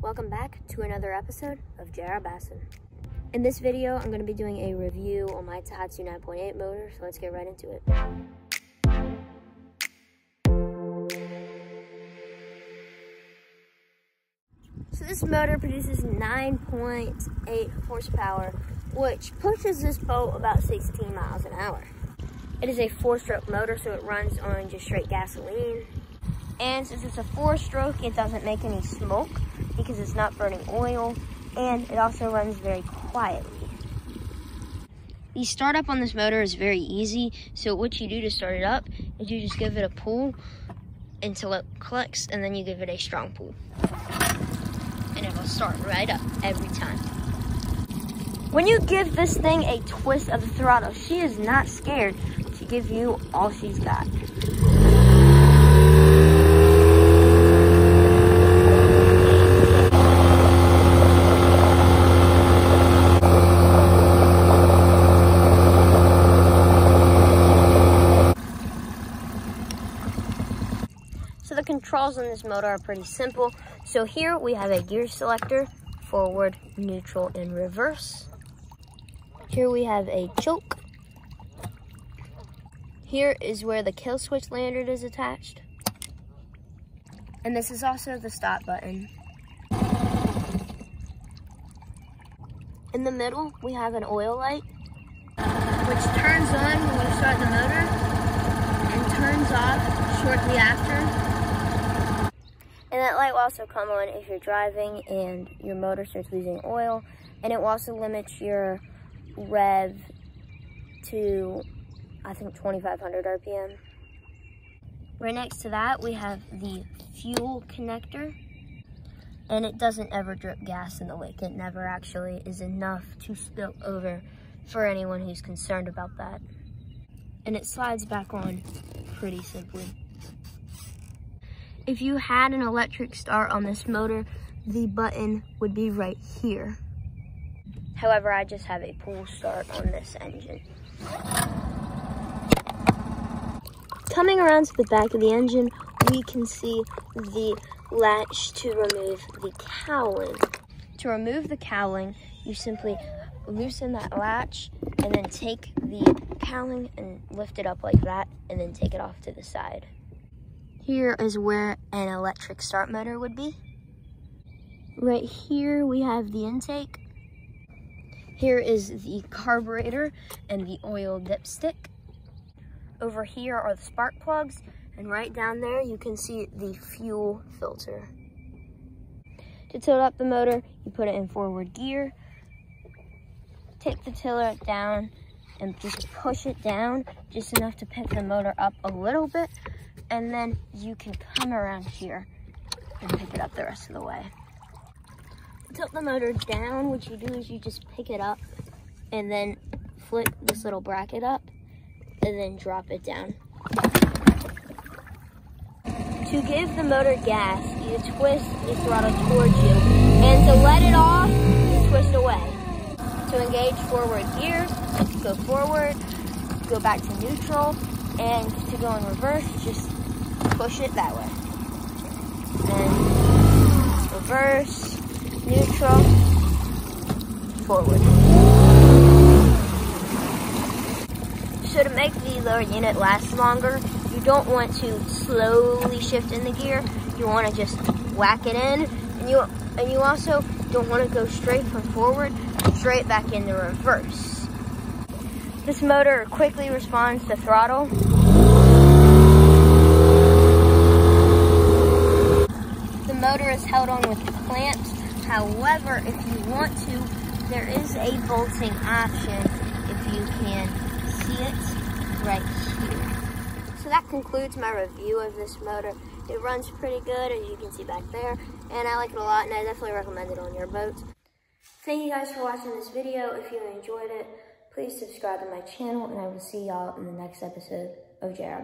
welcome back to another episode of J.R. Bassin. In this video, I'm going to be doing a review on my Tohatsu 9.8 motor, so let's get right into it. So this motor produces 9.8 horsepower, which pushes this boat about 16 miles an hour. It is a four-stroke motor, so it runs on just straight gasoline. And since it's a four-stroke, it doesn't make any smoke because it's not burning oil, and it also runs very quietly. The startup on this motor is very easy, so what you do to start it up is you just give it a pull until it clicks, and then you give it a strong pull. And it will start right up every time. When you give this thing a twist of the throttle, she is not scared to give you all she's got. So the controls on this motor are pretty simple. So here we have a gear selector, forward, neutral, and reverse. Here we have a choke. Here is where the kill switch lanyard is attached. And this is also the stop button. In the middle, we have an oil light, which turns on when we start the motor and turns off shortly after. And that light will also come on if you're driving and your motor starts losing oil. And it will also limit your rev to, I think, 2,500 RPM. Right next to that, we have the fuel connector. And it doesn't ever drip gas in the lake. It never actually is enough to spill over for anyone who's concerned about that. And it slides back on pretty simply. If you had an electric start on this motor, the button would be right here. However, I just have a pull start on this engine. Coming around to the back of the engine, we can see the latch to remove the cowling. To remove the cowling, you simply loosen that latch and then take the cowling and lift it up like that and then take it off to the side. Here is where an electric start motor would be. Right here we have the intake. Here is the carburetor and the oil dipstick. Over here are the spark plugs, and right down there you can see the fuel filter. To tilt up the motor, you put it in forward gear, take the tiller down, and just push it down just enough to pick the motor up a little bit and then you can come around here and pick it up the rest of the way. Tilt the motor down, what you do is you just pick it up and then flip this little bracket up and then drop it down. To give the motor gas, you twist the throttle towards you, and to let it off, you twist away. To engage forward gear, go forward, go back to neutral, and to go in reverse, just push it that way. Then reverse, neutral, forward. So to make the lower unit last longer, you don't want to slowly shift in the gear. You want to just whack it in, and you and you also don't want to go straight from forward, straight back into reverse. This motor quickly responds to throttle. The motor is held on with clamps. However, if you want to, there is a bolting option if you can see it right here. So that concludes my review of this motor. It runs pretty good, as you can see back there, and I like it a lot, and I definitely recommend it on your boat. Thank you guys for watching this video. If you enjoyed it, please subscribe to my channel, and I will see y'all in the next episode of J.R.